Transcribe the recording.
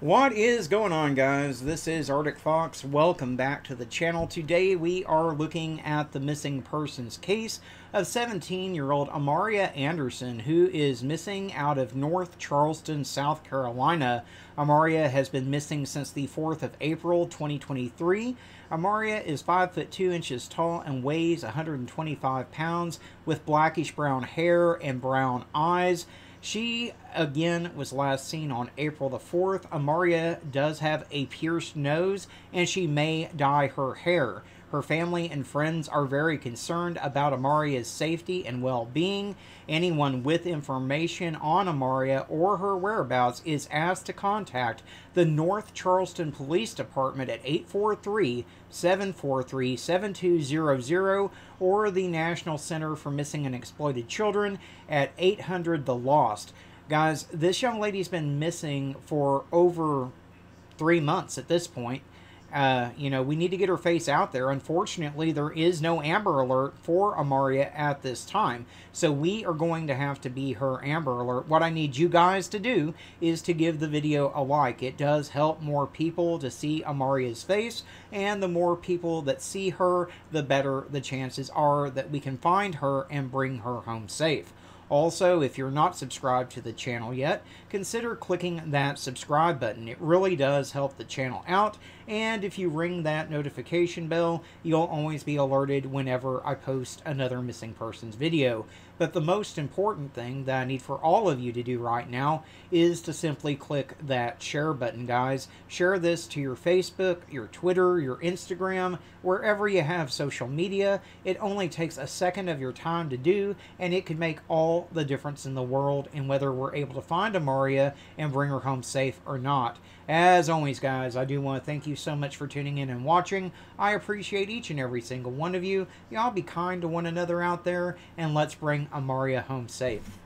What is going on guys? This is Arctic Fox. Welcome back to the channel. Today we are looking at the missing persons case of 17-year-old A'Mauria Anderson who is missing out of North Charleston, South Carolina. A'Mauria has been missing since the 4th of April 2023. A'Mauria is 5 foot 2 inches tall and weighs 125 pounds with blackish brown hair and brown eyes. She, again, was last seen on April the 4th. A'Mauria does have a pierced nose, and she may dye her hair. Her family and friends are very concerned about A'Mauria's safety and well-being. Anyone with information on A'Mauria or her whereabouts is asked to contact the North Charleston Police Department at 843-743-7200 or the National Center for Missing and Exploited Children at 800 The Lost. Guys, this young lady's been missing for over three months at this point. Uh, you know, we need to get her face out there. Unfortunately, there is no Amber Alert for A'Mauria at this time. So we are going to have to be her Amber Alert. What I need you guys to do is to give the video a like. It does help more people to see A'Mauria's face. And the more people that see her, the better the chances are that we can find her and bring her home safe. Also, if you're not subscribed to the channel yet, consider clicking that subscribe button. It really does help the channel out, and if you ring that notification bell, you'll always be alerted whenever I post another missing persons video. But the most important thing that I need for all of you to do right now is to simply click that share button, guys. Share this to your Facebook, your Twitter, your Instagram, wherever you have social media. It only takes a second of your time to do, and it can make the difference in the world in whether we're able to find A'Mauria and bring her home safe or not. As always, guys, I do want to thank you so much for tuning in and watching. I appreciate each and every single one of you. Y'all be kind to one another out there, and let's bring A'Mauria home safe.